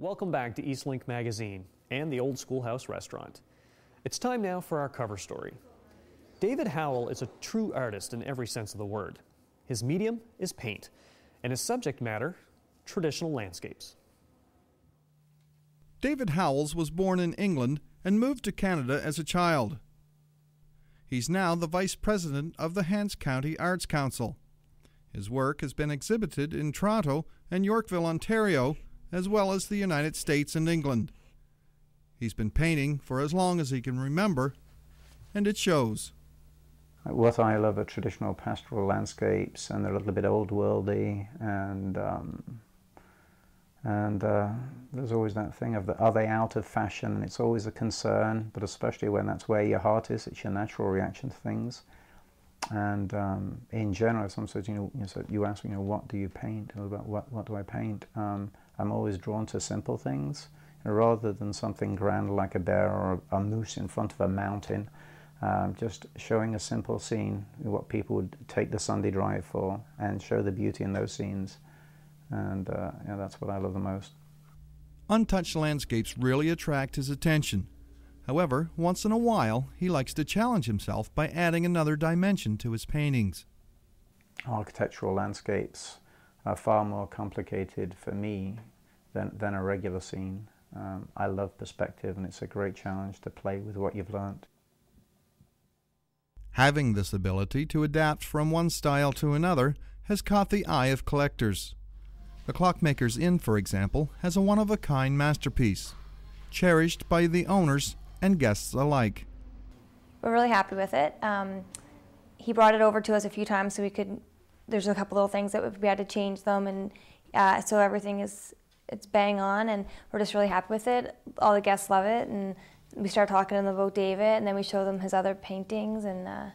Welcome back to Eastlink Magazine and the Old Schoolhouse Restaurant. It's time now for our cover story. David Howells is a true artist in every sense of the word. His medium is paint, and his subject matter, traditional landscapes. David Howells was born in England and moved to Canada as a child. He's now the vice president of the Hants County Arts Council. His work has been exhibited in Toronto and Yorkville, Ontario, as well as the United States and England. He's been painting for as long as he can remember, and it shows. What I love are traditional pastoral landscapes, and they're a little bit old worldy, and um, and uh, there's always that thing of the, are they out of fashion? And it's always a concern, but especially when that's where your heart is, it's your natural reaction to things. And um, in general, sometimes you know, you, know, you ask me, you know, what do you paint? About what, what do I paint? Um, I'm always drawn to simple things rather than something grand like a bear or a, a moose in front of a mountain. Um, just showing a simple scene, what people would take the Sunday drive for, and show the beauty in those scenes. And uh, yeah, that's what I love the most. Untouched landscapes really attract his attention. However, once in a while, he likes to challenge himself by adding another dimension to his paintings. Architectural landscapes are far more complicated for me than, than a regular scene. Um, I love perspective, and it's a great challenge to play with what you've learned. Having this ability to adapt from one style to another has caught the eye of collectors. The Clockmaker's Inn, for example, has a one of a kind masterpiece, cherished by the owners and guests alike. We're really happy with it. Um, he brought it over to us a few times so we could. There's a couple little things that we had to change them, and uh, so everything is it's bang on, and we're just really happy with it. All the guests love it, and we start talking to them about David, and then we show them his other paintings, and uh,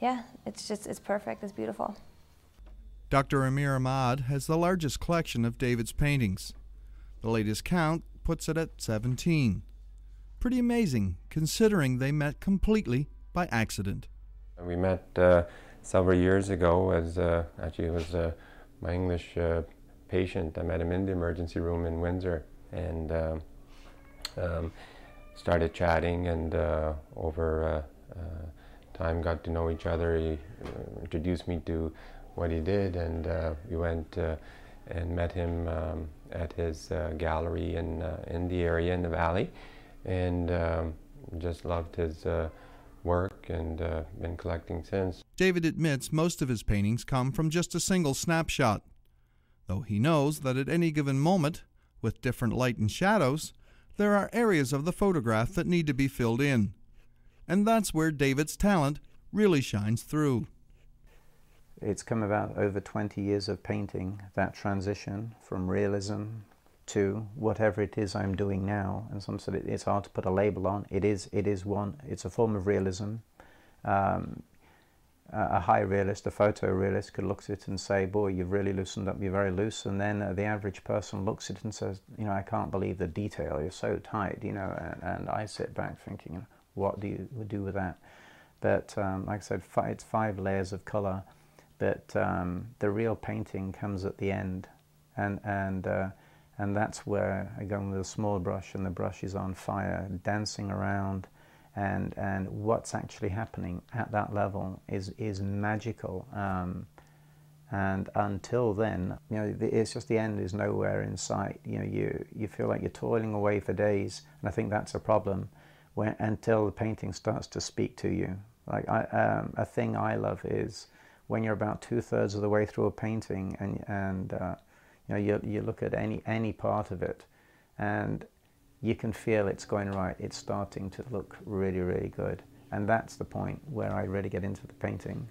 yeah, it's just it's perfect. It's beautiful. Dr. Amir Ahmad has the largest collection of David's paintings. The latest count puts it at 17. Pretty amazing, considering they met completely by accident. We met uh, several years ago as uh, actually it was uh, my English uh, patient. I met him in the emergency room in Windsor and um, um, started chatting and uh, over uh, time got to know each other. He introduced me to what he did and we went and met him um, at his gallery in, in the area in the valley and um, just loved his uh, work and uh, been collecting since. David admits most of his paintings come from just a single snapshot, though he knows that at any given moment, with different light and shadows, there are areas of the photograph that need to be filled in. And that's where David's talent really shines through. It's come about over 20 years of painting, that transition from realism to whatever it is I'm doing now. And some said it's hard to put a label on. It is, it is one, it's a form of realism. Um, a high realist, a photorealist could look at it and say, boy, you've really loosened up, you're very loose. And then uh, the average person looks at it and says, you know, I can't believe the detail, you're so tight, you know. And, and I sit back thinking, what do you do with that? But um, like I said, it's five layers of color. But um, the real painting comes at the end. And, and uh, and that's where go with a small brush and the brush is on fire, dancing around, and and what's actually happening at that level is is magical. Um, and until then, you know, it's just the end is nowhere in sight. You know, you you feel like you're toiling away for days, and I think that's a problem. When until the painting starts to speak to you. Like I, um, a thing I love is when you're about two thirds of the way through a painting and and uh, you know, you, you look at any, any part of it and you can feel it's going right. It's starting to look really, really good. And that's the point where I really get into the painting.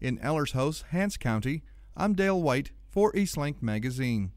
In Ellershouse, Hants County, I'm Dale White for Eastlink Magazine.